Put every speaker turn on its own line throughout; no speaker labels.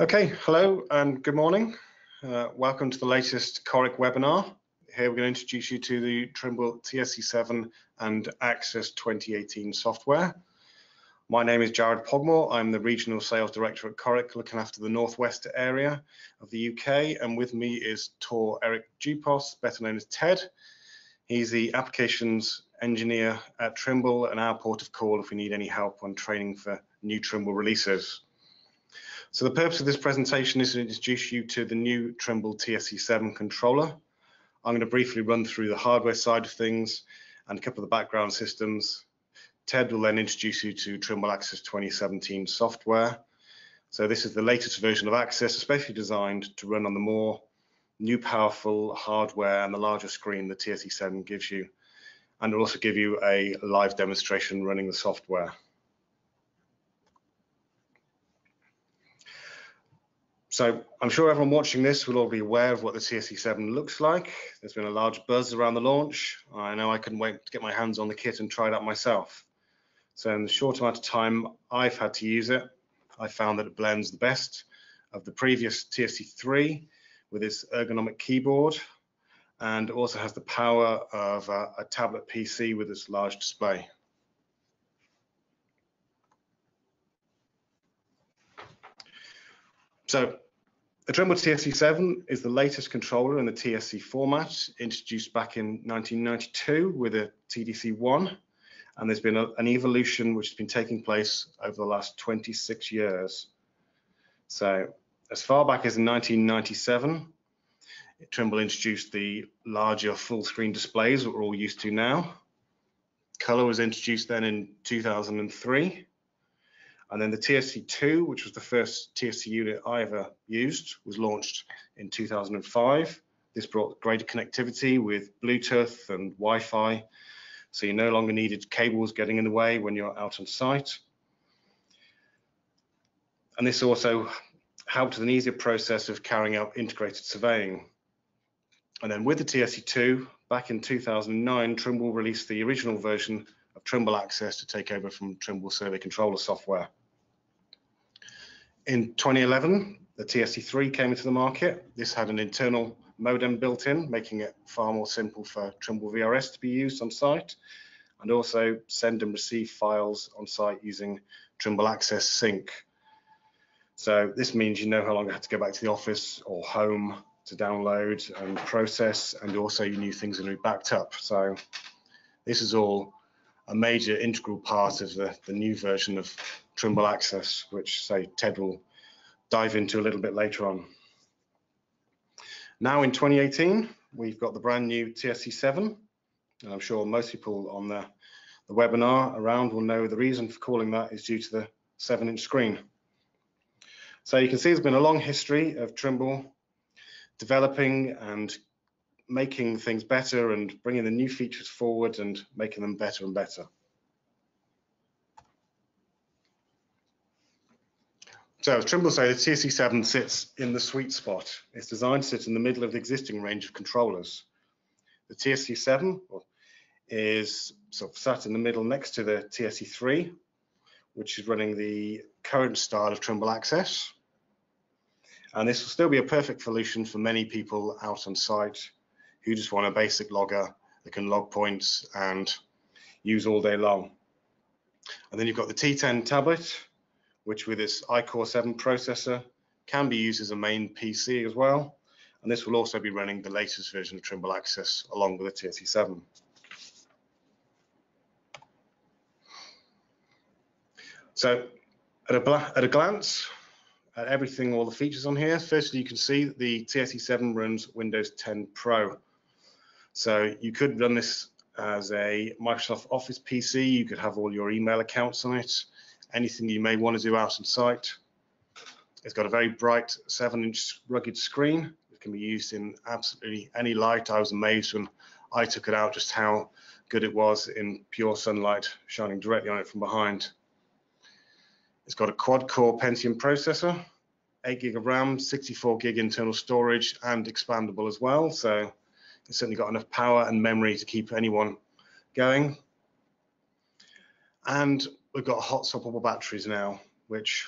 Okay, hello and good morning. Uh, welcome to the latest KOREC webinar. Here we're going to introduce you to the Trimble TSC7 and Access 2018 software. My name is Jared Pogmore. I'm the Regional Sales Director at KOREC, looking after the Northwest area of the UK. And with me is Tor Erik Djupos, better known as Ted. He's the Applications Engineer at Trimble and our port of call if we need any help on training for new Trimble releases. So the purpose of this presentation is to introduce you to the new Trimble TSC7 controller. I'm going to briefly run through the hardware side of things and a couple of the background systems. Ted will then introduce you to Trimble Access 2017 software. So this is the latest version of Access, especially designed to run on the more new powerful hardware and the larger screen the TSC7 gives you. And it will also give you a live demonstration running the software. So I'm sure everyone watching this will all be aware of what the TSC7 looks like. There's been a large buzz around the launch. I know I couldn't wait to get my hands on the kit and try it out myself. So in the short amount of time I've had to use it, I found that it blends the best of the previous TSC3 with its ergonomic keyboard and also has the power of a, a tablet PC with its large display. So the Trimble TSC7 is the latest controller in the TSC format, introduced back in 1992 with a TDC1, and there's been a, an evolution which has been taking place over the last 26 years. So as far back as in 1997, Trimble introduced the larger full screen displays that we're all used to now. Color was introduced then in 2003. And then the TSC2, which was the first TSC unit I ever used, was launched in 2005. This brought greater connectivity with Bluetooth and Wi-Fi, so you no longer needed cables getting in the way when you're out on site. And this also helped with an easier process of carrying out integrated surveying. And then with the TSC2, back in 2009, Trimble released the original version of Trimble Access to take over from Trimble Survey Controller software. In 2011, the TSC3 came into the market. This had an internal modem built in, making it far more simple for Trimble VRS to be used on site, and also send and receive files on site using Trimble Access Sync. So this means you no longer have to go back to the office or home to download and process, and also you knew things going to be backed up. So this is all a major integral part of the, the new version of Trimble Access, which say Ted will dive into a little bit later on. Now in 2018, we've got the brand new TSC7, and I'm sure most people on the, the webinar around will know the reason for calling that is due to the 7-inch screen. So you can see there's been a long history of Trimble developing and making things better and bringing the new features forward and making them better and better. So as Trimble say, the TSC7 sits in the sweet spot. It's designed to sit in the middle of the existing range of controllers. The TSC7 is sort of sat in the middle next to the TSC3, which is running the current style of Trimble Access. And this will still be a perfect solution for many people out on site who just want a basic logger that can log points and use all day long. And then you've got the T10 tablet, which with its iCore 7 processor can be used as a main PC as well. And this will also be running the latest version of Trimble Access along with the TSC7. So at a, at a glance, at everything, all the features on here, firstly, you can see that the TSC7 runs Windows 10 Pro. So you could run this as a Microsoft Office PC. You could have all your email accounts on it, anything you may want to do out on site. It's got a very bright 7-inch rugged screen. It can be used in absolutely any light. I was amazed when I took it out just how good it was in pure sunlight shining directly on it from behind. It's got a quad-core Pentium processor, 8 gig of RAM, 64 gig internal storage, and expandable as well. So it's certainly got enough power and memory to keep anyone going. And we've got hot swappable batteries now, which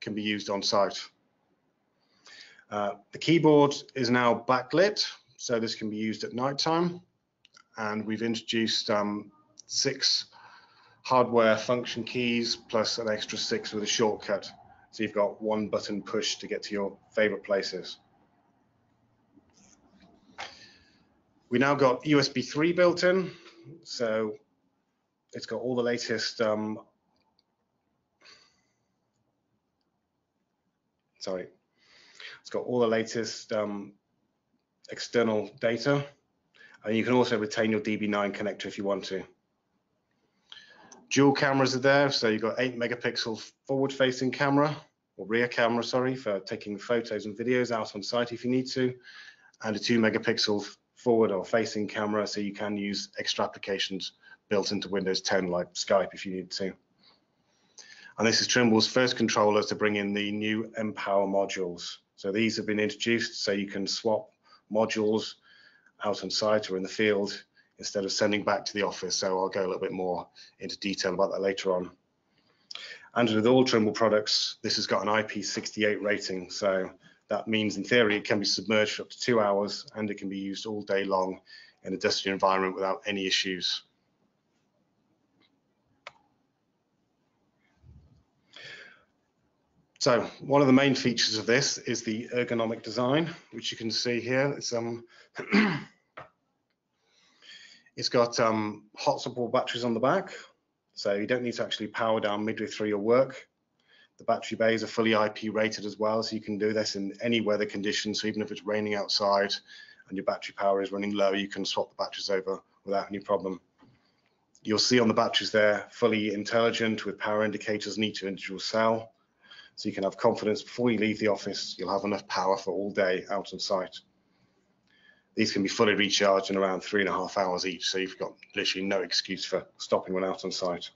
can be used on site. Uh, the keyboard is now backlit, so this can be used at night time. And we've introduced um, six hardware function keys plus an extra six with a shortcut. So you've got one button push to get to your favorite places. We now got USB 3 built in, so it's got all the latest um, sorry, it's got all the latest um, external data, and you can also retain your DB9 connector if you want to. Dual cameras are there, so you've got 8 megapixel forward-facing camera, or rear camera, sorry, for taking photos and videos out on site if you need to, and a 2 megapixel forward or facing camera so you can use extra applications built into Windows 10 like Skype if you need to. And this is Trimble's first controller to bring in the new Empower modules. So these have been introduced so you can swap modules out on site or in the field instead of sending back to the office. So I'll go a little bit more into detail about that later on. And with all Trimble products, this has got an IP68 rating. So that means in theory it can be submerged for up to two hours and it can be used all day long in a dusty environment without any issues. So one of the main features of this is the ergonomic design, which you can see here. It's um, it's got um, hot support batteries on the back, so you don't need to actually power down midway through your work. The battery bays are fully IP rated as well, so you can do this in any weather conditions. So even if it's raining outside and your battery power is running low, you can swap the batteries over without any problem. You'll see on the batteries there, fully intelligent with power indicators in each individual cell. So you can have confidence before you leave the office, you'll have enough power for all day out on site. These can be fully recharged in around three and a half hours each, so you've got literally no excuse for stopping when out on site.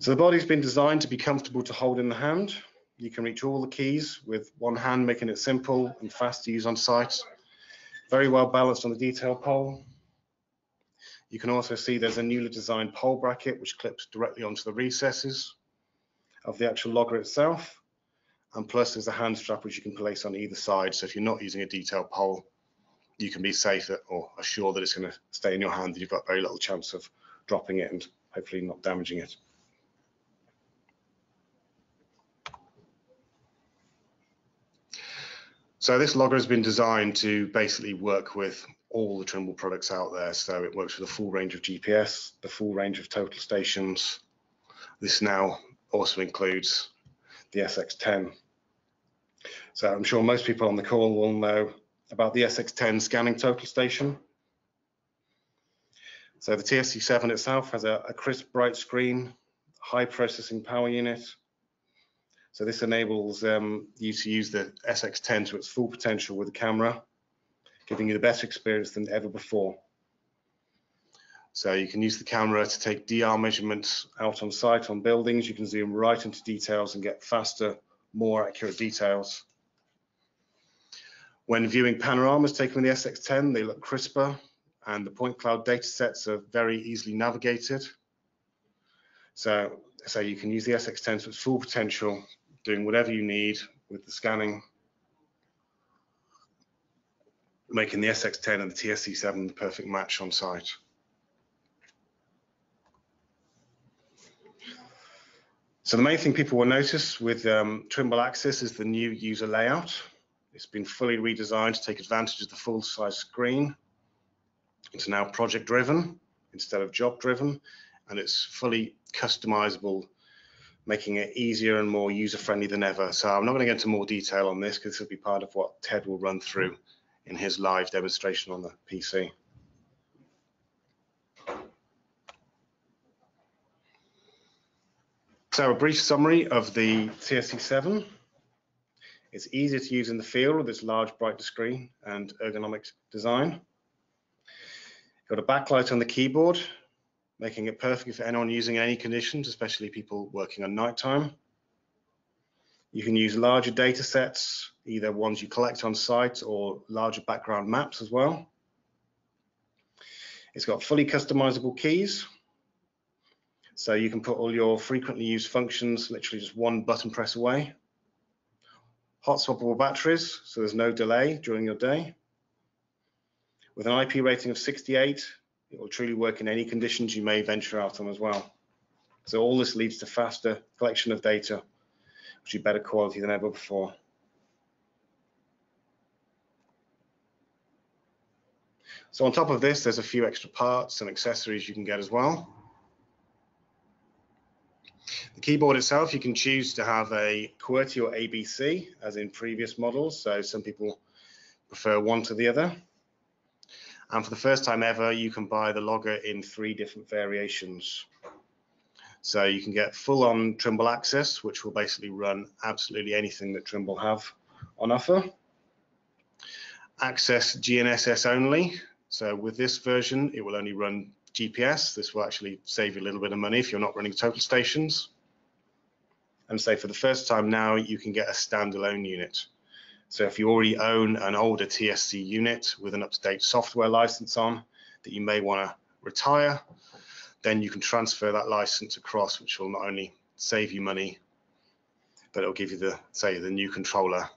So the body's been designed to be comfortable to hold in the hand. You can reach all the keys with one hand, making it simple and fast to use on site. Very well balanced on the detail pole. You can also see there's a newly designed pole bracket which clips directly onto the recesses of the actual logger itself. And plus there's a hand strap which you can place on either side. So if you're not using a detail pole, you can be safe or assured that it's going to stay in your hand and you've got very little chance of dropping it and hopefully not damaging it. So this logger has been designed to basically work with all the Trimble products out there. So it works with a full range of GPS, the full range of total stations. This now also includes the SX10. So I'm sure most people on the call will know about the SX10 scanning total station. So the TSC7 itself has a, a crisp, bright screen, high processing power unit, so this enables um, you to use the SX10 to its full potential with the camera, giving you the best experience than ever before. So you can use the camera to take DR measurements out on site on buildings. You can zoom right into details and get faster, more accurate details. When viewing panoramas taken with the SX10, they look crisper and the point cloud data sets are very easily navigated. So, so you can use the SX10 to its full potential doing whatever you need with the scanning, making the SX10 and the TSC7 the perfect match on site. So the main thing people will notice with um, Trimble Access is the new user layout. It's been fully redesigned to take advantage of the full size screen. It's now project driven instead of job driven, and it's fully customizable making it easier and more user-friendly than ever. So I'm not going to go into more detail on this because this will be part of what Ted will run through in his live demonstration on the PC. So a brief summary of the TSC7. It's easier to use in the field with its large bright screen and ergonomic design. Got a backlight on the keyboard making it perfect for anyone using any conditions, especially people working on nighttime. You can use larger data sets, either ones you collect on site or larger background maps as well. It's got fully customizable keys. So you can put all your frequently used functions literally just one button press away. Hot swappable batteries, so there's no delay during your day. With an IP rating of 68, it will truly work in any conditions you may venture out on as well. So all this leads to faster collection of data, which is better quality than ever before. So on top of this, there's a few extra parts and accessories you can get as well. The keyboard itself, you can choose to have a QWERTY or ABC, as in previous models. So some people prefer one to the other. And for the first time ever, you can buy the logger in three different variations. So you can get full-on Trimble access, which will basically run absolutely anything that Trimble have on offer. Access GNSS only. So with this version, it will only run GPS. This will actually save you a little bit of money if you're not running total stations. And say for the first time now, you can get a standalone unit. So if you already own an older TSC unit with an up-to-date software license on that you may want to retire, then you can transfer that license across, which will not only save you money, but it'll give you the, say, the new controller.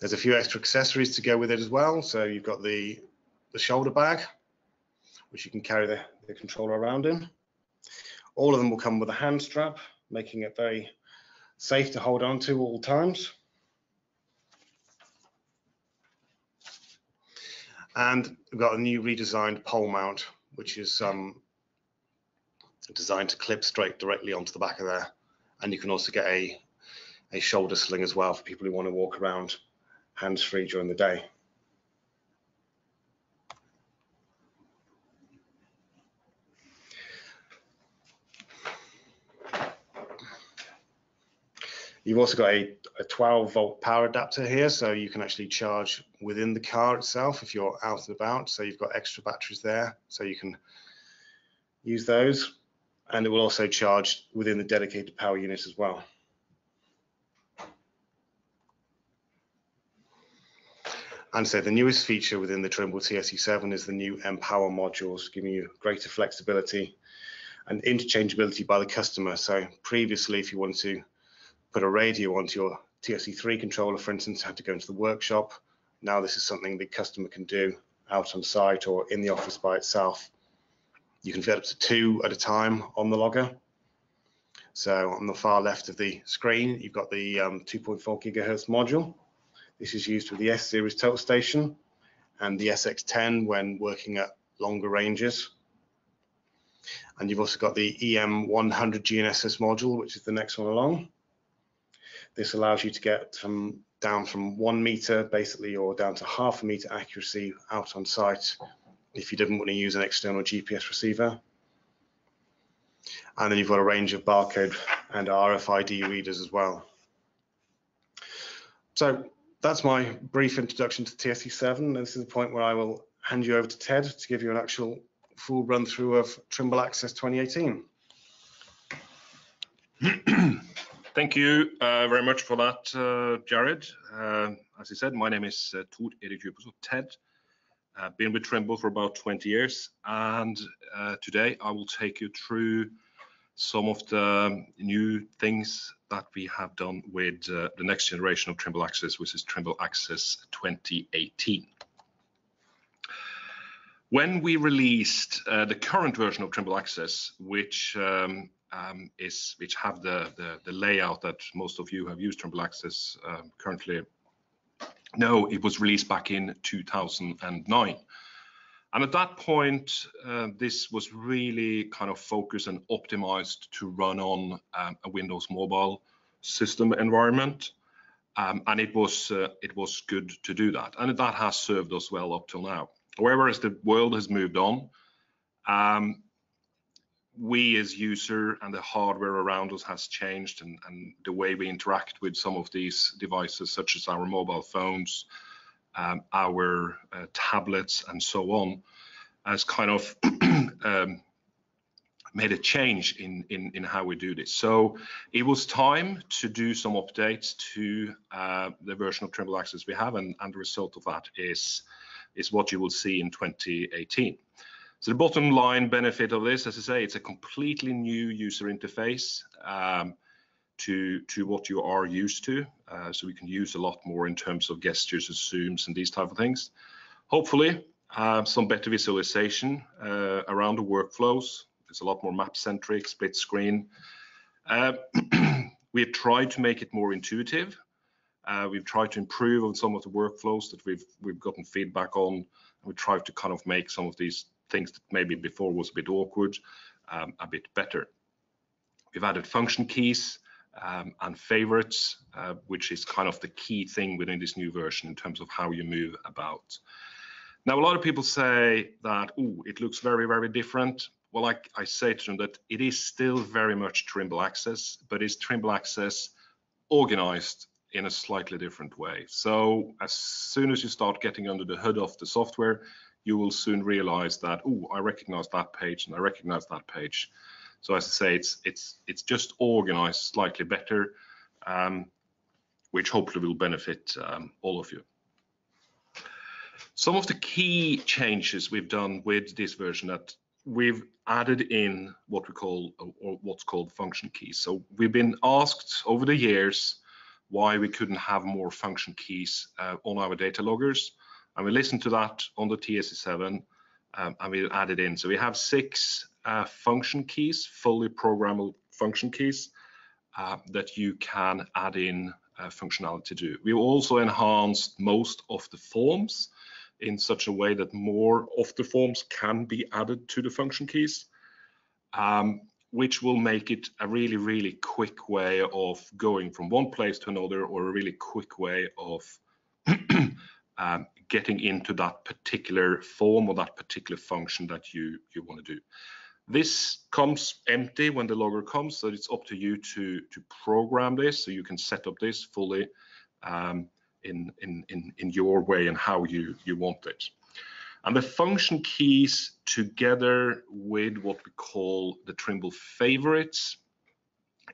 There's a few extra accessories to go with it as well. So you've got the, the shoulder bag, which you can carry the, the controller around in. All of them will come with a hand strap, making it very safe to hold on to all times. And we've got a new redesigned pole mount, which is um, designed to clip straight directly onto the back of there. And you can also get a, a shoulder sling as well for people who want to walk around hands-free during the day. You've also got a, a 12 volt power adapter here, so you can actually charge within the car itself if you're out and about. So you've got extra batteries there, so you can use those. And it will also charge within the dedicated power unit as well. And so the newest feature within the Trimble TSC7 is the new Empower modules, giving you greater flexibility and interchangeability by the customer. So previously, if you wanted to put a radio onto your TSC3 controller, for instance, had to go into the workshop. Now this is something the customer can do out on site or in the office by itself. You can fit up to two at a time on the logger. So on the far left of the screen, you've got the um, 2.4 gigahertz module. This is used with the S series total station and the SX10 when working at longer ranges. And you've also got the EM100 GNSS module, which is the next one along. This allows you to get from down from one meter basically or down to half a meter accuracy out on site if you didn't want to use an external GPS receiver. And then you've got a range of barcode and RFID readers as well. So that's my brief introduction to TSC7. This is the point where I will hand you over to Ted to give you an actual full run through of Trimble Access 2018.
Thank you uh, very much for that, uh, Jared. Uh, as I said, my name is uh, Erik Ted. I've been with Trimble for about 20 years, and uh, today I will take you through some of the new things that we have done with uh, the next generation of Trimble Access, which is Trimble Access 2018. When we released uh, the current version of Trimble Access, which um, um, is which have the, the, the layout that most of you have used Trimble Access um, currently. No, it was released back in 2009. And at that point, uh, this was really kind of focused and optimized to run on um, a Windows Mobile system environment. Um, and it was uh, it was good to do that, and that has served us well up till now. However, as the world has moved on, um, we as user and the hardware around us has changed and, and, the way we interact with some of these devices such as our mobile phones um, our uh, tablets and so on has kind of um, made a change in, in, in how we do this so it was time to do some updates to uh, the version of Trimble Access we have and, and the result of that is is what you will see in 2018. So the bottom line benefit of this, as I say, it's a completely new user interface um, to, to what you are used to. Uh, so we can use a lot more in terms of gestures and zooms and these type of things. Hopefully, uh, some better visualization uh, around the workflows. It's a lot more map-centric, split screen. Uh, we have tried to make it more intuitive. Uh, we've tried to improve on some of the workflows that we've we've gotten feedback on. We tried to kind of make some of these things that maybe before was a bit awkward um, a bit better. We've added function keys um, and favorites, uh, which is kind of the key thing within this new version in terms of how you move about. Now, a lot of people say that, oh, it looks very, very different. Well, I, I say to them that it is still very much Trimble Access, but it's Trimble Access organized in a slightly different way. So as soon as you start getting under the hood of the software, you will soon realize that, oh, I recognize that page and I recognize that page. So as I say, it's it's it's just organized slightly better, um, which hopefully will benefit um, all of you. Some of the key changes we've done with this version that we've added in what we call or what's called function keys. So we've been asked over the years why we couldn't have more function keys uh, on our data loggers. And we listened to that on the TSC7 um, and we added in. So we have six uh, function keys, fully programmable function keys uh, that you can add in uh, functionality to. We also enhanced most of the forms in such a way that more of the forms can be added to the function keys, um, which will make it a really, really quick way of going from one place to another or a really quick way of um, getting into that particular form or that particular function that you, you want to do. This comes empty when the logger comes, so it's up to you to, to program this. So you can set up this fully um, in, in, in, in your way and how you, you want it. And the function keys together with what we call the Trimble favorites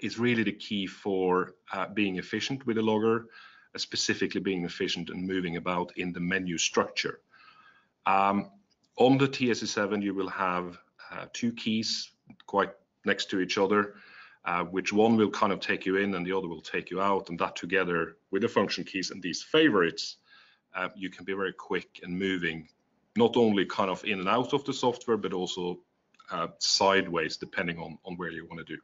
is really the key for uh, being efficient with the logger, specifically being efficient and moving about in the menu structure. Um, on the TSC7, you will have uh, two keys quite next to each other uh, which one will kind of take you in and the other will take you out. And that together with the function keys and these favorites, uh, you can be very quick and moving, not only kind of in and out of the software, but also uh, sideways, depending on, on where you want to do.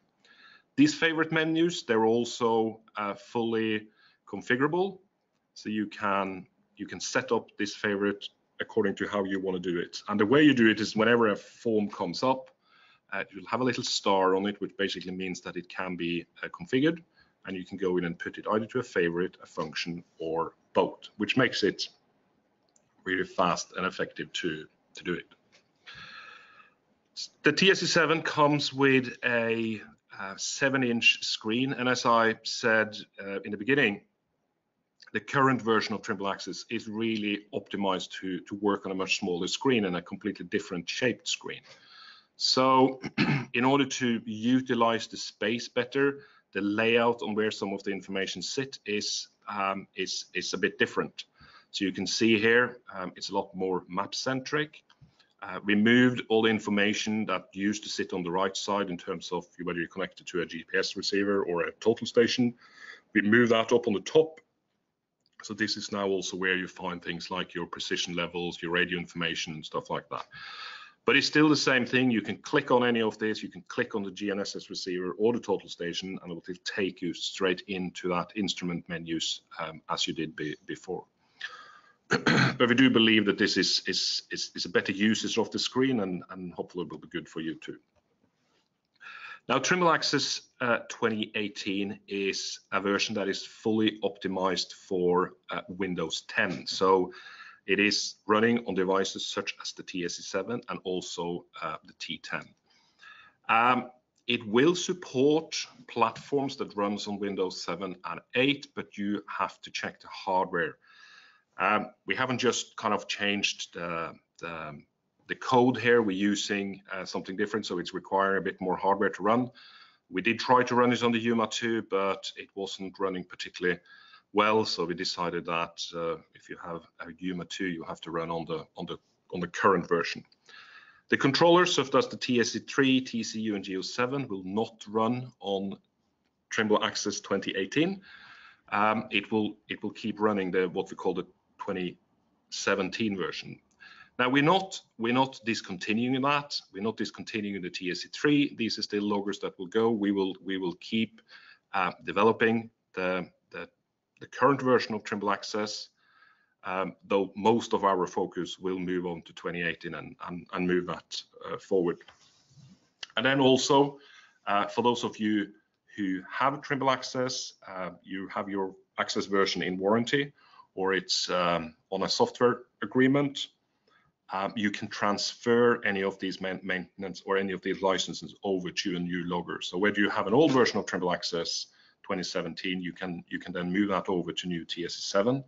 These favorite menus, they're also uh, fully configurable. So you can you can set up this favorite according to how you want to do it. And the way you do it is whenever a form comes up, uh, you'll have a little star on it, which basically means that it can be uh, configured and you can go in and put it either to a favorite, a function, or both, which makes it really fast and effective to, to do it. The TSC7 comes with a uh, seven inch screen. And as I said uh, in the beginning, the current version of Trimble Access is really optimized to, to work on a much smaller screen and a completely different shaped screen. So in order to utilize the space better, the layout on where some of the information sit is, um, is, is a bit different. So you can see here, um, it's a lot more map centric. Uh, we moved all the information that used to sit on the right side in terms of whether you're connected to a GPS receiver or a total station. We moved that up on the top. So this is now also where you find things like your precision levels, your radio information and stuff like that. But it's still the same thing. You can click on any of this. You can click on the GNSS receiver or the total station, and it will take you straight into that instrument menus um, as you did be, before. but we do believe that this is, is, is, is, a better usage of the screen, and, and hopefully it will be good for you too. Now, Trimble Access uh, 2018 is a version that is fully optimized for uh, Windows 10. So it is running on devices such as the TSC7 and also uh, the T10. Um, it will support platforms that runs on Windows 7 and 8, but you have to check the hardware. Um, we haven't just kind of changed the, the, the code here. We're using uh, something different, so it's requiring a bit more hardware to run. We did try to run it on the Yuma 2, but it wasn't running particularly well. So we decided that uh, if you have a Yuma 2, you have to run on the on the on the current version. The controllers, such as the TSC3, TCU, and Geo7, will not run on Trimble Access 2018. Um, it will it will keep running the what we call the 2017 version. Now we're not we're not discontinuing that. We're not discontinuing the TSC3. These are still loggers that will go. We will we will keep uh, developing the, the, the current version of Trimble Access. Um, though most of our focus will move on to 2018 and, and, and move that uh, forward. And then also, uh, for those of you who have Trimble Access, uh, you have your Access version in warranty, or it's um, on a software agreement, um, you can transfer any of these maintenance or any of these licenses over to a new logger. So whether you have an old version of Trimble Access 2017, you can you can then move that over to new TSC7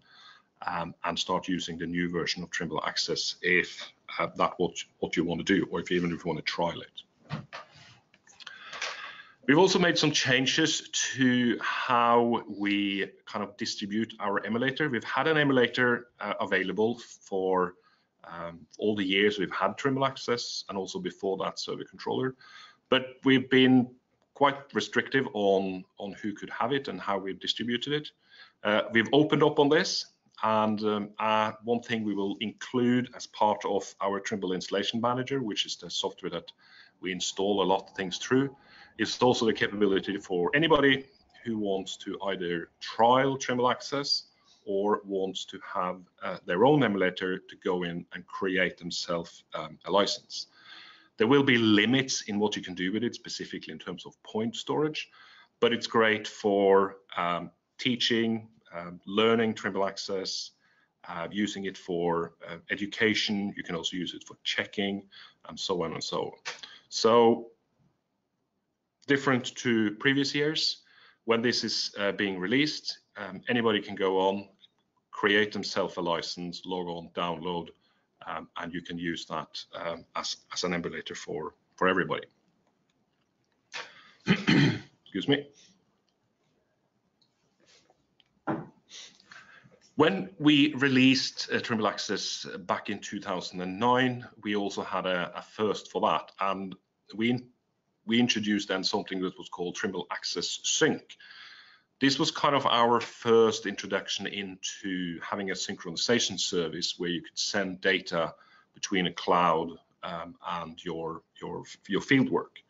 um, and start using the new version of Trimble Access if uh, that what what you want to do, or if you even if you want to trial it. We've also made some changes to how we kind of distribute our emulator. We've had an emulator uh, available for um, all the years we've had Trimble Access and also before that Survey Controller, but we've been quite restrictive on, on who could have it and how we've distributed it. Uh, we've opened up on this and um, uh, one thing we will include as part of our Trimble Installation Manager, which is the software that we install a lot of things through, is also the capability for anybody who wants to either trial Trimble Access or wants to have uh, their own emulator to go in and create themselves um, a license. There will be limits in what you can do with it, specifically in terms of point storage, but it's great for um, teaching, um, learning Trimble Access, uh, using it for uh, education. You can also use it for checking and so on and so on. So different to previous years. When this is uh, being released, um, anybody can go on, create themselves a license, log on, download, um, and you can use that um, as, as an emulator for, for everybody. Excuse me. When we released uh, Trimble Access back in 2009, we also had a, a first for that, and we we introduced then something that was called Trimble Access Sync. This was kind of our first introduction into having a synchronization service where you could send data between a cloud um, and your your your fieldwork.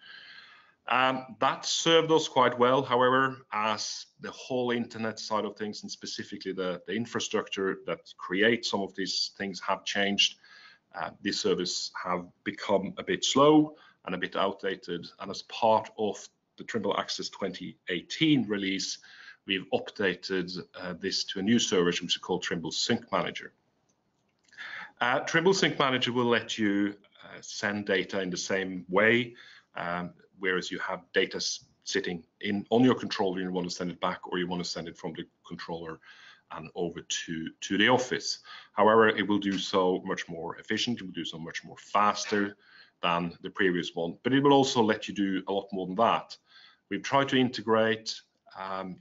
Um, that served us quite well, however, as the whole internet side of things and specifically the, the infrastructure that creates some of these things have changed. Uh, this service have become a bit slow and a bit outdated. And as part of the Trimble Access 2018 release, we've updated uh, this to a new service which is called Trimble Sync Manager. Uh, Trimble Sync Manager will let you uh, send data in the same way, um, whereas you have data sitting in on your controller, you want to send it back, or you want to send it from the controller and over to to the office. However, it will do so much more efficient. It will do so much more faster than the previous one, but it will also let you do a lot more than that. We've tried to integrate um,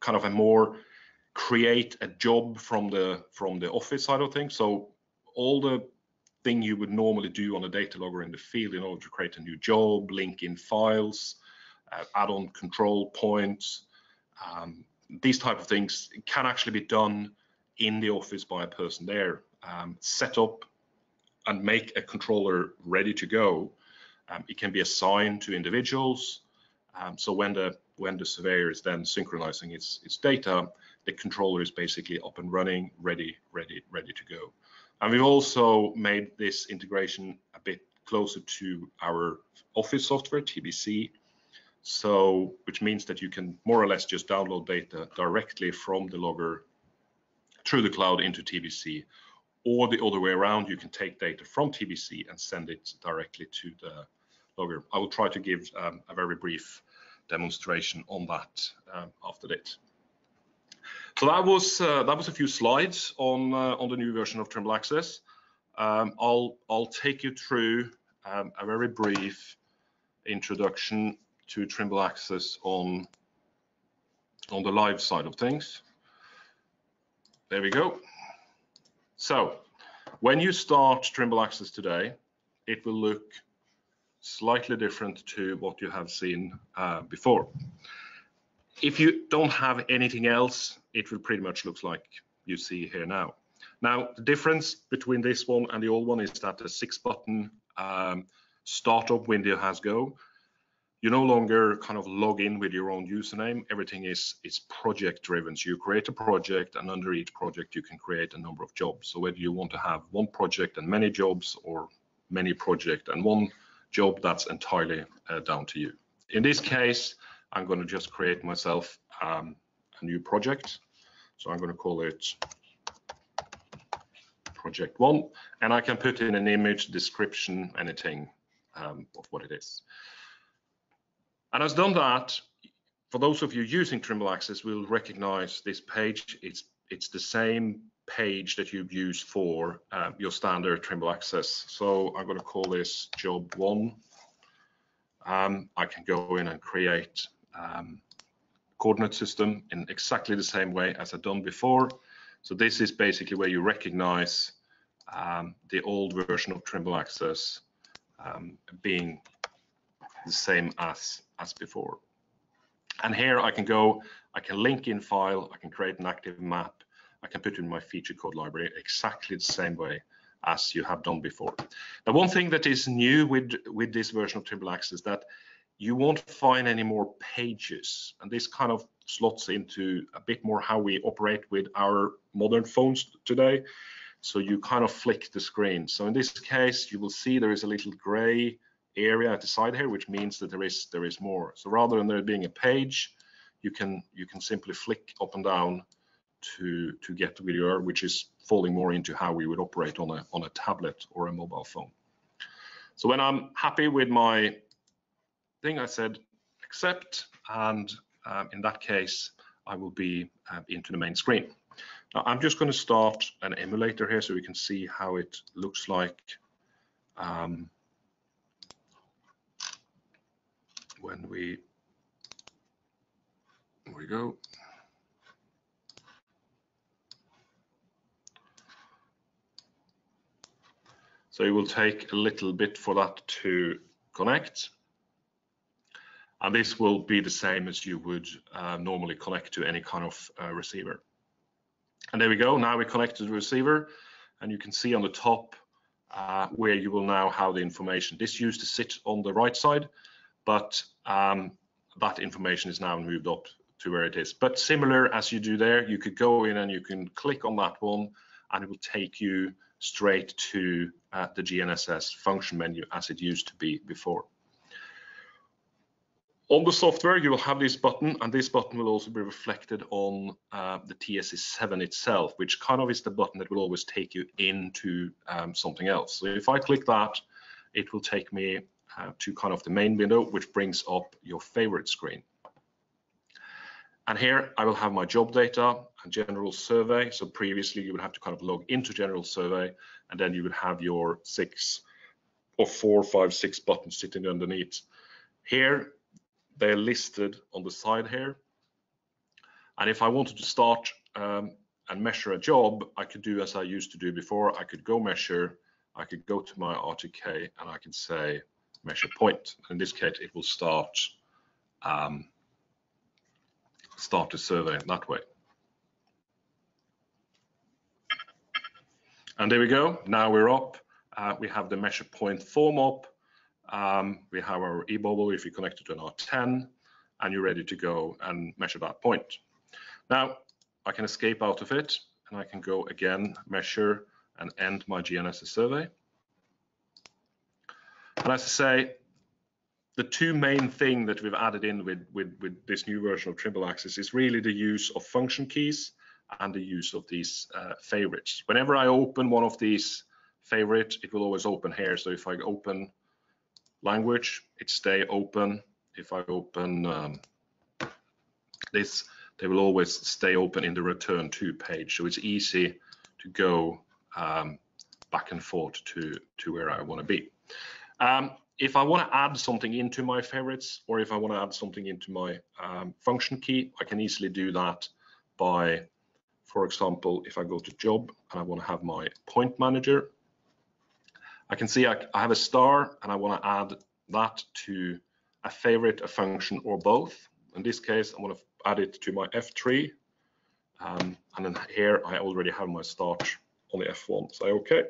kind of a more create a job from the from the office side of things. So all the thing you would normally do on a data logger in the field in order to create a new job, link in files, uh, add on control points, um, these type of things can actually be done in the office by a person there. Um, set up and make a controller ready to go. Um, it can be assigned to individuals. Um, so when the when the surveyor is then synchronizing its its data, the controller is basically up and running, ready, ready, ready to go. And we've also made this integration a bit closer to our office software, TBC. So, which means that you can more or less just download data directly from the logger through the cloud into TBC or the other way around, you can take data from TBC and send it directly to the logger. I will try to give um, a very brief demonstration on that um, after that. So that was uh, that was a few slides on uh, on the new version of Trimble Access. Um, I'll I'll take you through um, a very brief introduction to Trimble Access on on the live side of things. There we go. So when you start Trimble Access today, it will look slightly different to what you have seen uh, before. If you don't have anything else, it will pretty much look like you see here now. Now, the difference between this one and the old one is that the six button um, startup window has go. You no longer kind of log in with your own username. Everything is, is project driven. So you create a project and under each project, you can create a number of jobs. So whether you want to have one project and many jobs or many project and one job, that's entirely uh, down to you. In this case, I'm going to just create myself um, a new project. So I'm going to call it project one, and I can put in an image, description, anything um, of what it is. And I've done that. For those of you using Trimble Access, will recognize this page. It's it's the same page that you've used for uh, your standard Trimble Access. So I'm going to call this job one. Um, I can go in and create um, coordinate system in exactly the same way as I've done before. So this is basically where you recognize um, the old version of Trimble Access um, being the same as, as before. And here I can go, I can link in file, I can create an active map, I can put it in my feature code library exactly the same way as you have done before. Now, one thing that is new with, with this version of Trimble is that you won't find any more pages. And this kind of slots into a bit more how we operate with our modern phones today. So you kind of flick the screen. So in this case, you will see there is a little gray area at the side here, which means that there is there is more. So rather than there being a page, you can you can simply flick up and down to to get you which is falling more into how we would operate on a on a tablet or a mobile phone. So when I'm happy with my thing, I said accept, and um, in that case, I will be uh, into the main screen. Now I'm just going to start an emulator here so we can see how it looks like um, when we, we go. So it will take a little bit for that to connect. And this will be the same as you would uh, normally connect to any kind of uh, receiver. And there we go. Now we connect to the receiver and you can see on the top uh, where you will now have the information. This used to sit on the right side, but um, that information is now moved up to where it is. But similar as you do there, you could go in and you can click on that one and it will take you straight to uh, the GNSS function menu as it used to be before. On the software, you will have this button, and this button will also be reflected on uh, the TSC7 itself, which kind of is the button that will always take you into um, something else. So if I click that, it will take me uh, to kind of the main window, which brings up your favorite screen. And here I will have my job data and general survey. So previously you would have to kind of log into general survey, and then you would have your six or four, five, six buttons sitting underneath. Here they're listed on the side here. And if I wanted to start um, and measure a job, I could do as I used to do before. I could go measure, I could go to my RTK and I can say measure point. In this case, it will start um, start the survey that way. And there we go. Now we're up. Uh, we have the measure point form up. Um, we have our eBubble if you connect it to an R10 and you're ready to go and measure that point. Now I can escape out of it and I can go again, measure and end my GNSS survey. And as I say, the two main thing that we've added in with, with, with this new version of Trimble Access is really the use of function keys and the use of these uh, favorites. Whenever I open one of these favorites, it will always open here. So if I open language, it stay open. If I open um, this, they will always stay open in the return to page. So it's easy to go um, back and forth to, to where I want to be. Um, if I want to add something into my favorites or if I want to add something into my um, function key, I can easily do that by, for example, if I go to job and I want to have my point manager, I can see I, I have a star and I want to add that to a favorite, a function, or both. In this case, I want to add it to my F3. Um, and then here I already have my start on the F1. Say OK.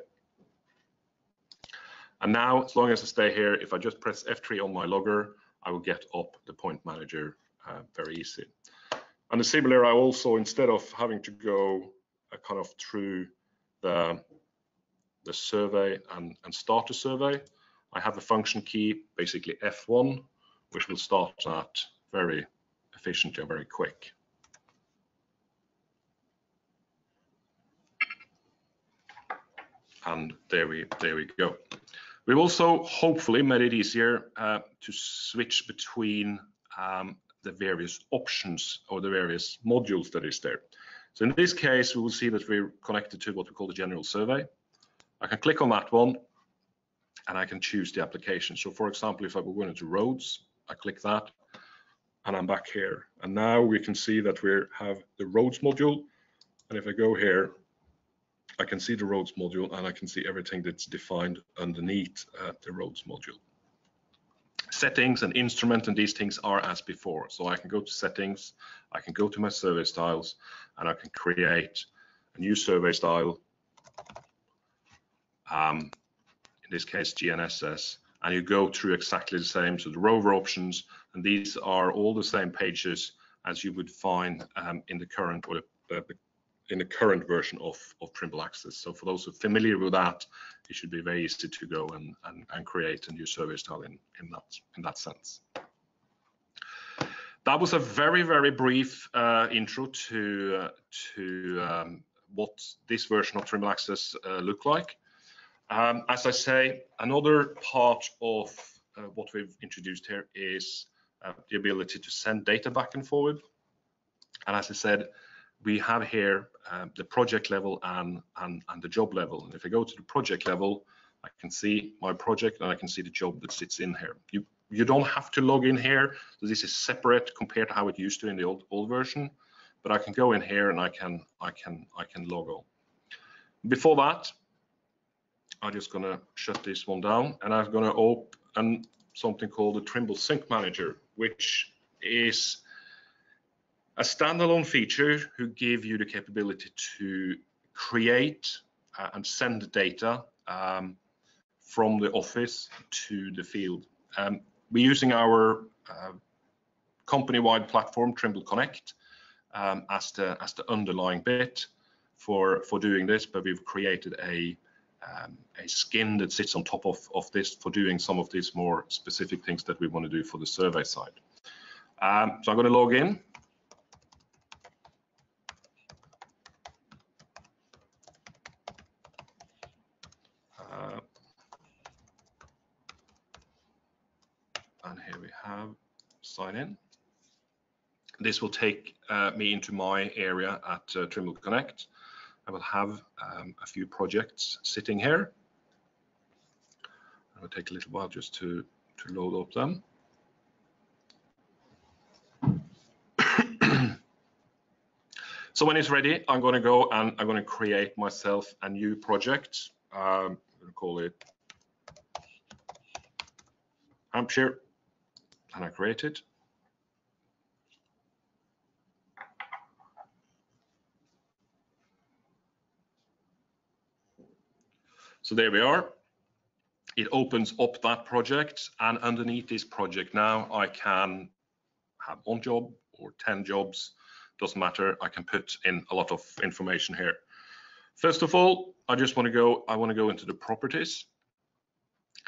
And now, as long as I stay here, if I just press F3 on my logger, I will get up the point manager uh, very easy. And similar, I also, instead of having to go uh, kind of through the, the survey and, and start a survey, I have a function key, basically F1, which will start that very efficiently and very quick. And there we, there we go. We've also hopefully made it easier uh, to switch between um, the various options or the various modules that is there. So in this case, we will see that we're connected to what we call the general survey. I can click on that one and I can choose the application. So for example, if I go into roads, I click that and I'm back here. And now we can see that we have the roads module. And if I go here, I can see the roads module and I can see everything that's defined underneath uh, the roads module. Settings and instrument and these things are as before. So I can go to settings, I can go to my survey styles and I can create a new survey style. Um, in this case, GNSS, and you go through exactly the same. So the rover options, and these are all the same pages as you would find um, in the current or the, the in the current version of, of Trimble Access. So for those who are familiar with that, it should be very easy to go and, and, and create a new survey style in, in, that, in that sense. That was a very, very brief uh, intro to, uh, to um, what this version of Trimble Access uh, look like. Um, as I say, another part of uh, what we've introduced here is uh, the ability to send data back and forward. And as I said, we have here uh, the project level and, and, and the job level. And if I go to the project level, I can see my project and I can see the job that sits in here. You, you don't have to log in here. So this is separate compared to how it used to in the old, old version. But I can go in here and I can, I can, I can log on. Before that, I'm just gonna shut this one down and I'm gonna open something called the Trimble Sync Manager, which is a standalone feature who gave you the capability to create uh, and send data um, from the office to the field. Um, we're using our uh, company-wide platform, Trimble Connect, um, as the as the underlying bit for for doing this, but we've created a um, a skin that sits on top of, of this for doing some of these more specific things that we want to do for the survey side. Um, so I'm going to log in. Uh, and here we have sign in. This will take uh, me into my area at uh, Trimble Connect. I will have um, a few projects sitting here. It will take a little while just to, to load up them. so when it's ready, I'm going to go and I'm going to create myself a new project. Um, I'm call it Hampshire, and I create it. So there we are. It opens up that project and underneath this project now I can have one job or 10 jobs, doesn't matter. I can put in a lot of information here. First of all, I just want to go, I want to go into the properties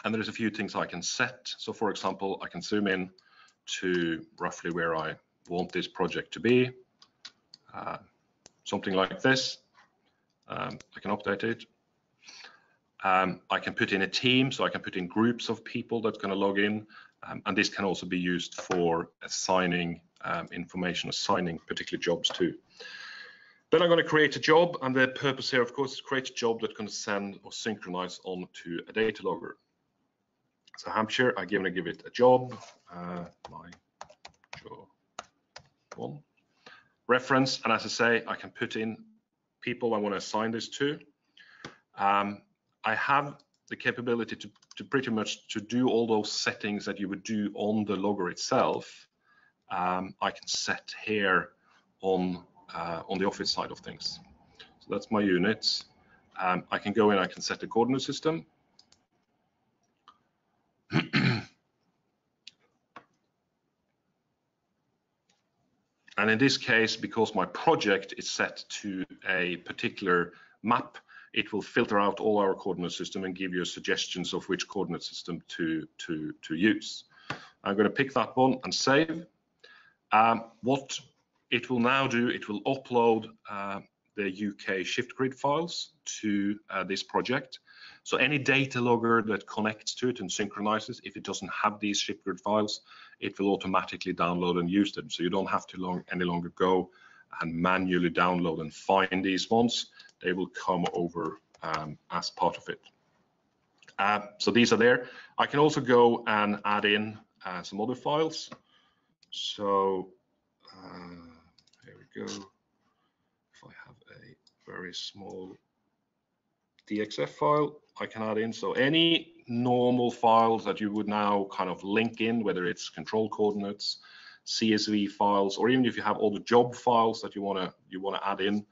and there's a few things I can set. So for example, I can zoom in to roughly where I want this project to be, uh, something like this. Um, I can update it um, I can put in a team, so I can put in groups of people that's going to log in. Um, and this can also be used for assigning um, information, assigning particular jobs too. Then I'm going to create a job, and the purpose here, of course, is to create a job going to send or synchronize on to a data logger. So Hampshire, I'm going to give it a job, uh, my job one reference, and as I say, I can put in people I want to assign this to. Um, I have the capability to, to pretty much to do all those settings that you would do on the logger itself. Um, I can set here on uh, on the office side of things. So that's my units. Um, I can go in, I can set the coordinate system. And in this case, because my project is set to a particular map, it will filter out all our coordinate system and give you suggestions of which coordinate system to, to, to use. I'm going to pick that one and save. Um, what it will now do, it will upload uh, the UK shift grid files to uh, this project. So any data logger that connects to it and synchronizes, if it doesn't have these shift grid files, it will automatically download and use them. So you don't have to long, any longer go and manually download and find these ones. They will come over um, as part of it. Uh, so these are there. I can also go and add in uh, some other files. So uh, here we go. If I have a very small DXF file, I can add in. So any normal files that you would now kind of link in, whether it's control coordinates, CSV files, or even if you have all the job files that you want to you want to add in,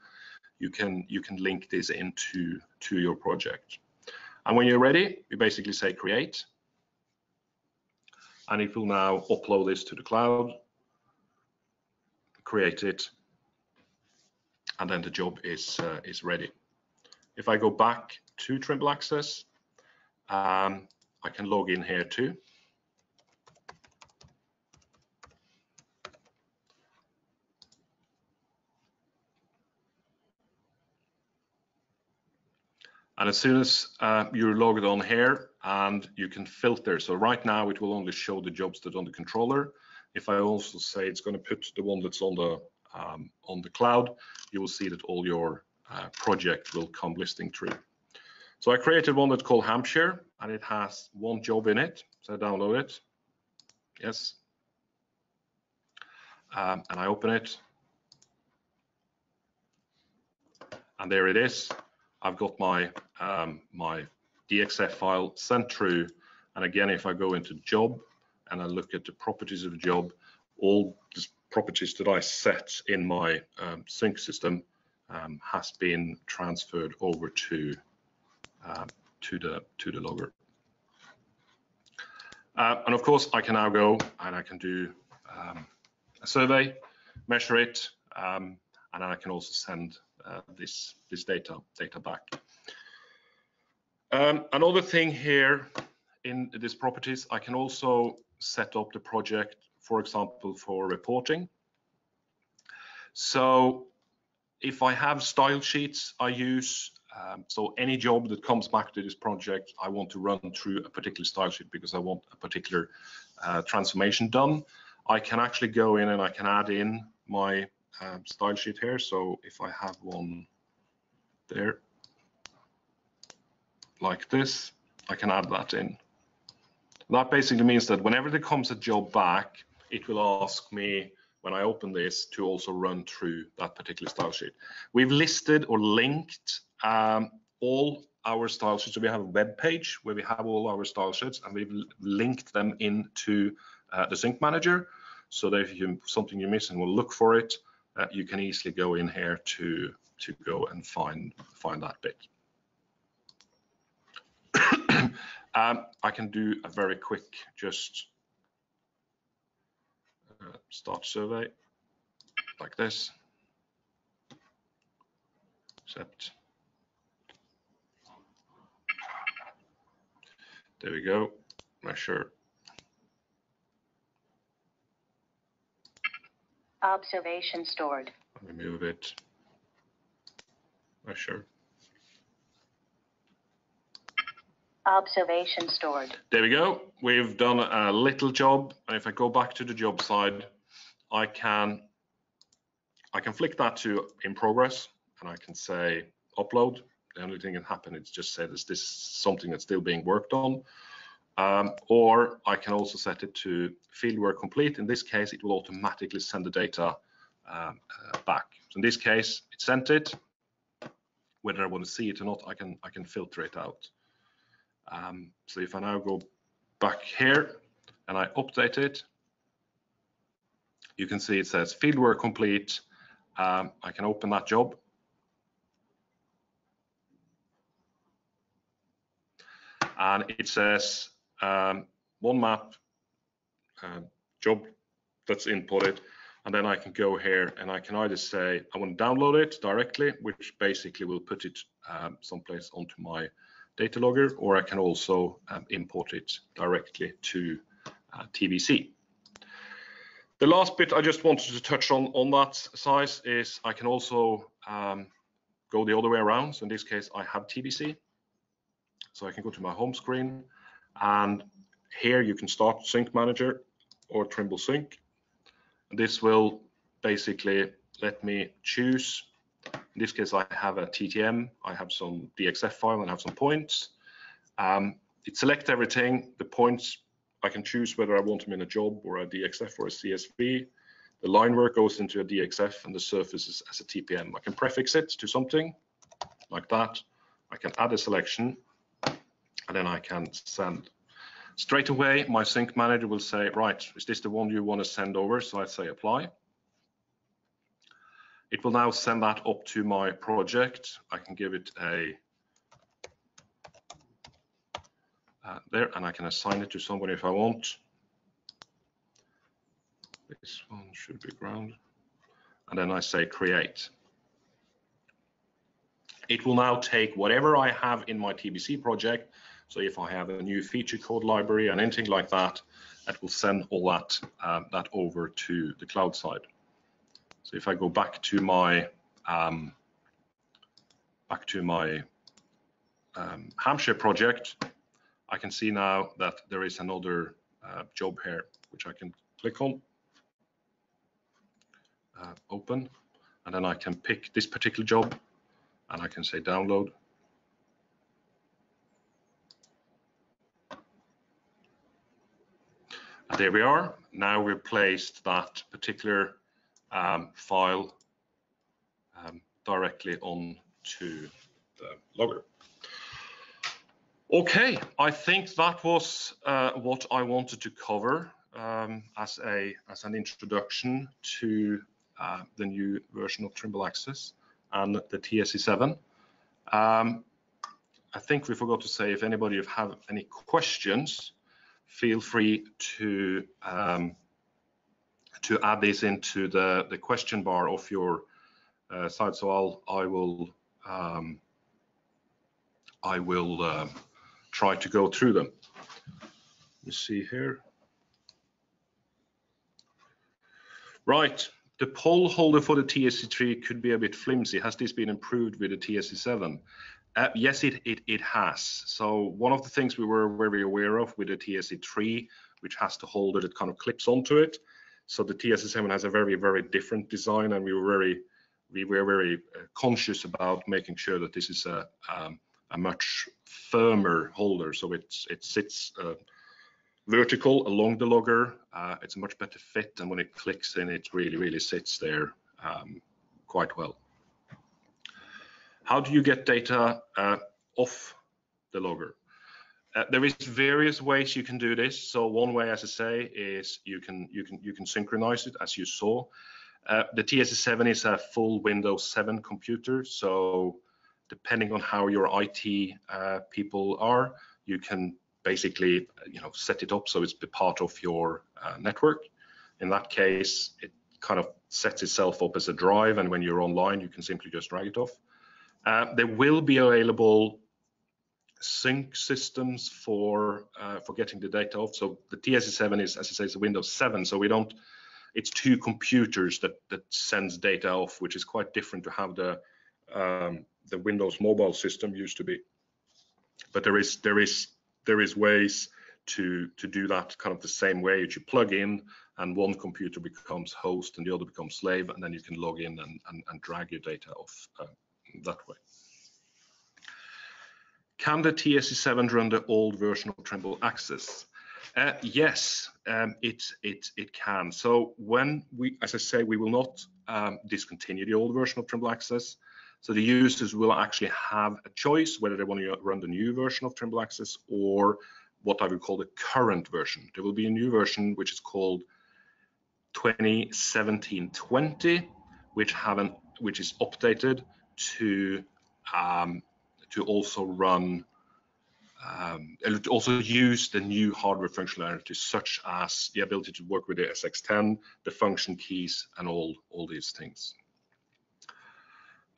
you can you can link this into to your project. And when you're ready, you basically say create, and it will now upload this to the cloud, create it, and then the job is uh, is ready. If I go back to Trimble Access, um, I can log in here too. And as soon as uh, you're logged on here and you can filter. So right now it will only show the jobs that are on the controller. If I also say it's going to put the one that's on the um, on the cloud, you will see that all your uh, project will come listing through. So I created one that's called Hampshire and it has one job in it. So I download it. Yes. Um, and I open it. And there it is. I've got my um, my DXF file sent through. And again, if I go into job and I look at the properties of the job, all the properties that I set in my um, sync system um, has been transferred over to uh, to the to the logger. Uh, and of course, I can now go and I can do um, a survey, measure it, um, and I can also send uh, this this data data back. Um, another thing here in these properties, I can also set up the project, for example, for reporting. So if I have style sheets I use, um, so any job that comes back to this project, I want to run through a particular style sheet because I want a particular uh, transformation done. I can actually go in and I can add in my uh, style sheet here. So if I have one there, like this, I can add that in. That basically means that whenever there comes a job back, it will ask me when I open this to also run through that particular style sheet. We've listed or linked um, all our style sheets. So we have a web page where we have all our style sheets and we've linked them into uh, the Sync Manager so that if you something you miss and will look for it, uh, you can easily go in here to to go and find find that bit. um, I can do a very quick just uh, start survey like this, except There we go. Measure.
Observation stored.
Let me move it. Measure.
Observation stored.
There we go. We've done a little job. And if I go back to the job side, I can I can flick that to in progress and I can say upload the only thing that can happen is just say this this is something that's still being worked on. Um, or I can also set it to fieldwork complete. In this case, it will automatically send the data um, uh, back. So in this case, it sent it. Whether I want to see it or not, I can I can filter it out. Um, so if I now go back here and I update it, you can see it says fieldwork complete. Um, I can open that job. And it says um, one map uh, job that's inputted. And then I can go here and I can either say I want to download it directly, which basically will put it um, someplace onto my data logger, or I can also um, import it directly to uh, TBC. The last bit I just wanted to touch on on that size is I can also um, go the other way around. So in this case, I have TBC. So I can go to my home screen and here you can start Sync Manager or Trimble Sync. This will basically let me choose. In this case, I have a TTM, I have some DXF file and I have some points. Um, it selects everything. The points, I can choose whether I want them in a job or a DXF or a CSV. The line work goes into a DXF and the surface is as a TTM. I can prefix it to something like that. I can add a selection and then I can send. Straight away, my sync manager will say, right, is this the one you want to send over? So I say apply. It will now send that up to my project. I can give it a uh, there, and I can assign it to somebody if I want. This one should be ground. And then I say create. It will now take whatever I have in my TBC project so if I have a new feature code library and anything like that, that will send all that, um, that over to the cloud side. So if I go back to my um, back to my um, Hampshire project, I can see now that there is another uh, job here, which I can click on, uh, open, and then I can pick this particular job, and I can say download, there we are. Now we've placed that particular um, file um, directly onto the logger. Okay, I think that was uh, what I wanted to cover um, as a as an introduction to uh, the new version of Trimble Access and the TSC7. Um, I think we forgot to say if anybody have any questions, feel free to um, to add this into the the question bar of your uh, site. So I'll I will um, I will uh, try to go through them. You see here. Right, the pole holder for the TSC3 could be a bit flimsy. Has this been improved with the TSC7? Uh, yes, it, it, it has. So one of the things we were very aware of with the TSC3, which has the holder that kind of clips onto it. So the TSC7 has a very, very different design, and we were very, we were very uh, conscious about making sure that this is a, um, a much firmer holder. So it's, it sits uh, vertical along the logger. Uh, it's a much better fit, and when it clicks in, it really, really sits there um, quite well. How do you get data uh, off the logger? Uh, there is various ways you can do this. So one way, as I say, is you can you can you can synchronize it as you saw. Uh, the TSC7 is a full Windows 7 computer, so depending on how your IT uh, people are, you can basically you know set it up so it's part of your uh, network. In that case, it kind of sets itself up as a drive, and when you're online, you can simply just drag it off. Uh, there will be available sync systems for uh, for getting the data off. So the TSC7 is, as I say, it's a Windows 7, so we don't. It's two computers that that sends data off, which is quite different to how the um, the Windows mobile system used to be. But there is there is there is ways to to do that kind of the same way. that You plug in, and one computer becomes host, and the other becomes slave, and then you can log in and and, and drag your data off. Uh, that way. Can the TSC7 run the old version of Trimble Access? Uh, yes, um, it, it, it can. So when we, as I say, we will not um, discontinue the old version of Trimble Access. So the users will actually have a choice whether they want to run the new version of Trimble Access or what I would call the current version. There will be a new version which is called 2017-20, which have which is updated to um, to also run um, also use the new hardware functionality such as the ability to work with the SX10, the function keys, and all all these things.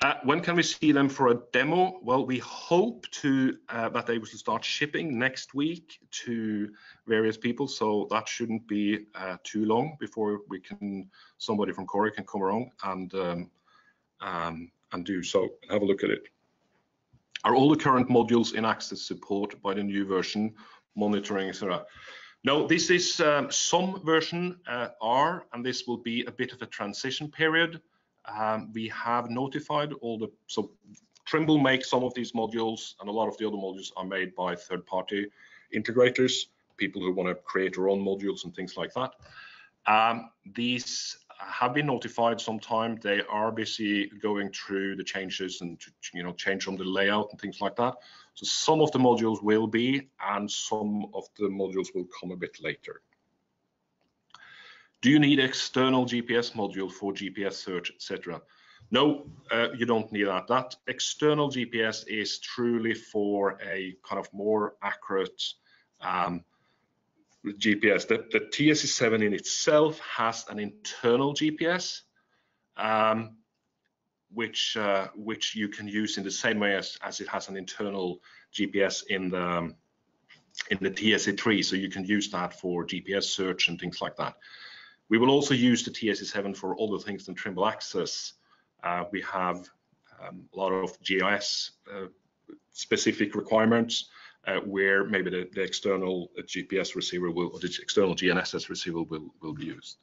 Uh, when can we see them for a demo? Well, we hope to uh, that they will start shipping next week to various people, so that shouldn't be uh, too long before we can somebody from KOREC can come around and um, um, and do so. Have a look at it. Are all the current modules in Access support by the new version, monitoring, etc.? No, this is um, some version uh, are, and this will be a bit of a transition period um, we have notified all the, so Trimble makes some of these modules and a lot of the other modules are made by third-party integrators, people who want to create their own modules and things like that. Um, these have been notified sometime. They are busy going through the changes and you know change on the layout and things like that. So some of the modules will be, and some of the modules will come a bit later. Do you need external GPS module for GPS search, etc.? No, uh, you don't need that. That external GPS is truly for a kind of more accurate um, GPS. The, the TSC7 in itself has an internal GPS, um, which uh, which you can use in the same way as, as it has an internal GPS in the in the TSC3. So you can use that for GPS search and things like that. We will also use the TSC7 for other things than Trimble Access. Uh, we have um, a lot of GIS uh, specific requirements uh, where maybe the, the, external GPS receiver will, or the external GNSS receiver will, will be used.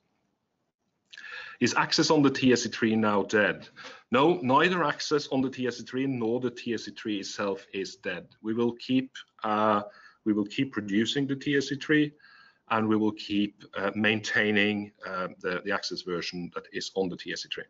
Is access on the TSC3 now dead? No, neither access on the TSC3 nor the TSC3 itself is dead. We will keep uh, we will keep producing the TSC3 and we will keep uh, maintaining uh, the, the access version that is on the TSC3.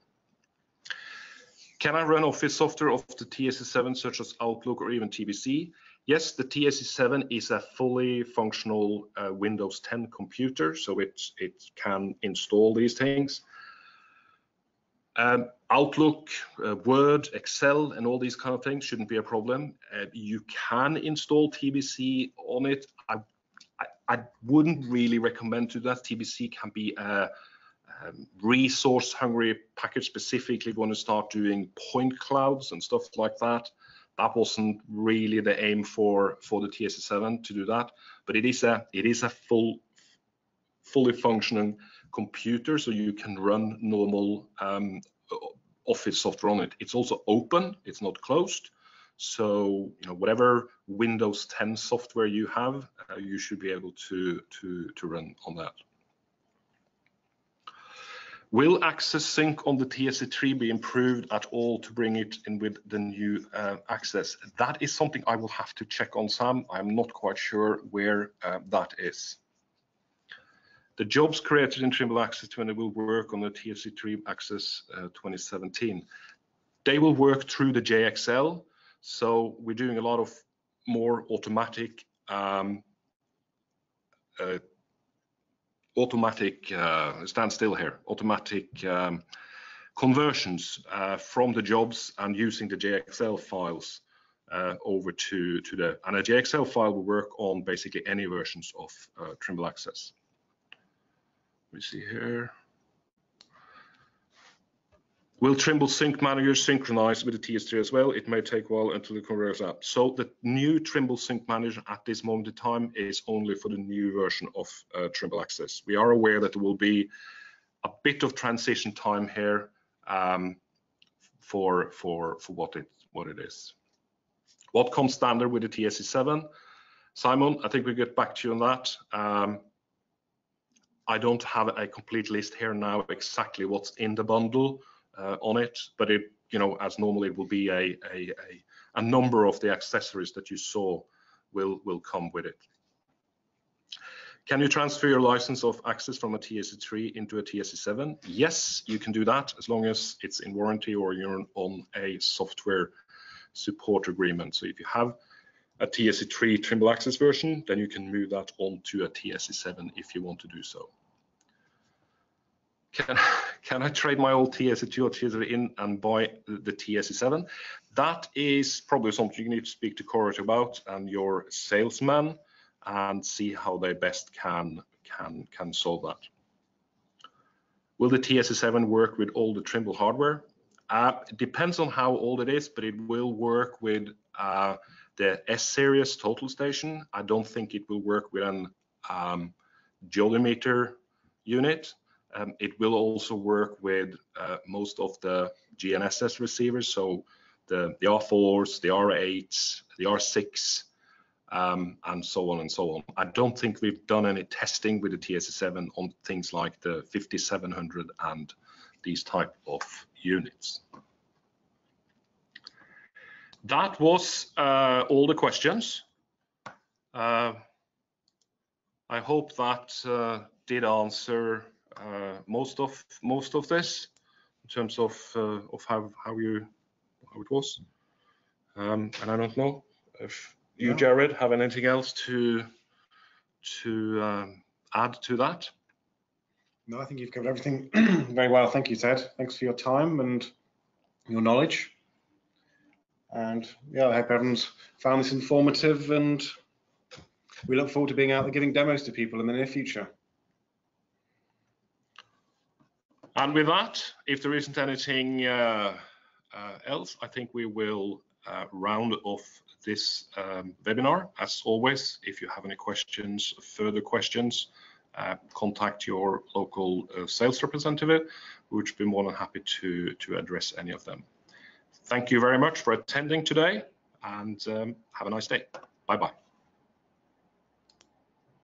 Can I run Office software off the TSC7 such as Outlook or even TBC? Yes, the TSC7 is a fully functional uh, Windows 10 computer, so it, it can install these things. Um, Outlook, uh, Word, Excel, and all these kind of things shouldn't be a problem. Uh, you can install TBC on it. I I wouldn't really recommend to that. TBC can be a um, resource hungry package specifically going to start doing point clouds and stuff like that. That wasn't really the aim for for the TSC7 to do that, but it is a it is a full fully functioning computer, so you can run normal um, Office software on it. It's also open; it's not closed. So, you know, whatever Windows 10 software you have, uh, you should be able to, to, to run on that. Will Access Sync on the TSC3 be improved at all to bring it in with the new uh, Access? That is something I will have to check on, Sam. I'm not quite sure where uh, that is. The jobs created in Trimble Access 20 will work on the TSC3 Access uh, 2017. They will work through the JXL, so we're doing a lot of more automatic um, uh, automatic uh, stand still here automatic um, conversions uh, from the jobs and using the JXL files uh, over to to the and a JXL file will work on basically any versions of Trimble Access. Me see here. Will Trimble Sync Manager synchronize with the TS3 as well? It may take a while until it converts up. So the new Trimble Sync Manager at this moment in time is only for the new version of uh, Trimble Access. We are aware that there will be a bit of transition time here um, for for for what it what it is. What comes standard with the TSC7? Simon, I think we get back to you on that. Um, I don't have a complete list here now exactly what's in the bundle uh, on it, but it, you know, as normally it will be a, a, a, a number of the accessories that you saw will, will come with it. Can you transfer your license of access from a TSC3 into a TSC7? Yes, you can do that as long as it's in warranty or you're on a software support agreement. So if you have a TSC3 Trimble Access version, then you can move that onto a TSC7 if you want to do so. Can, can I trade my old TSC2 or TSC in and buy the TSC7? That is probably something you need to speak to KOREC about and your salesman and see how they best can can can solve that. Will the TSC7 work with all the Trimble hardware? Uh, it depends on how old it is, but it will work with uh, the S-series total station. I don't think it will work with an um, Geodimeter unit. Um, it will also work with uh, most of the GNSS receivers, so the, the R4s, the R8s, the R6, um, and so on and so on. I don't think we've done any testing with the TSC7 on things like the 5700 and these type of units. That was uh, all the questions. Uh, I hope that uh, did answer most of most of this in terms of uh, of how how you how it was. Um, and I don't know if you, yeah. Jared, have anything else to to um, add to that?
No, I think you've covered everything very well. Thank you, Ted. Thanks for your time and your knowledge. And yeah, I hope everyone's found this informative and we look forward to being out there giving demos to people in the near future.
And with that, if there isn't anything uh, uh, else, I think we will uh, round off this um, webinar. As always, if you have any questions, further questions, uh, contact your local uh, sales representative, which will be more than happy to, to address any of them. Thank you very much for attending today and um, have a nice day. Bye-bye.